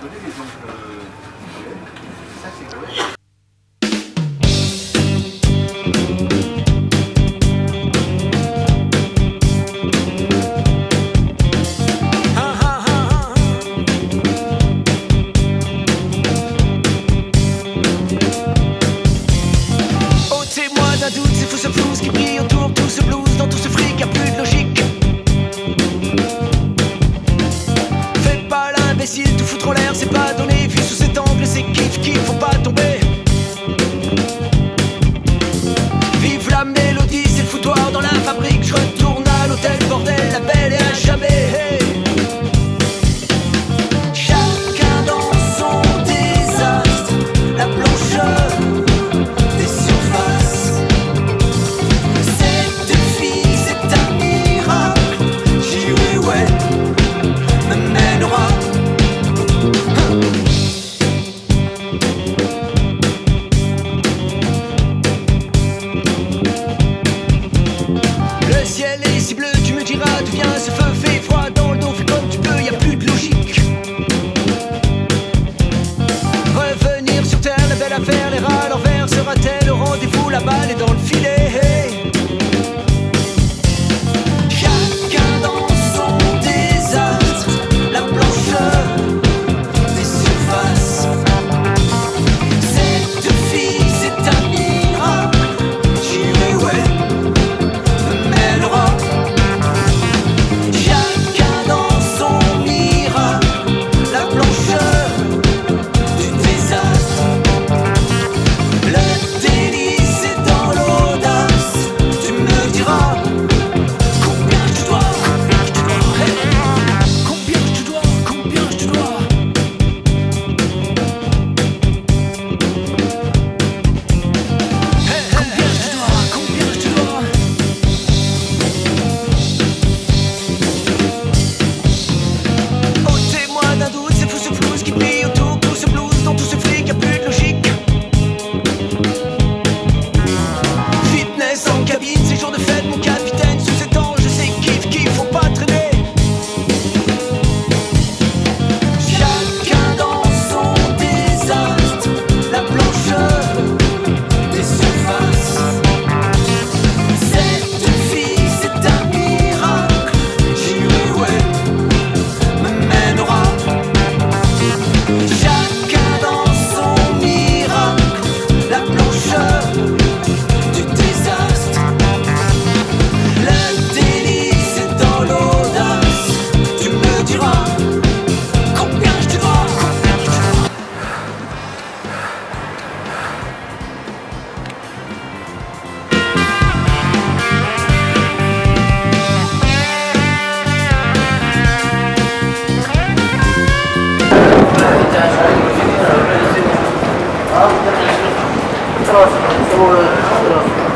connais les oncles Ça, c'est qui pra pas tomber それは、すごい、それ。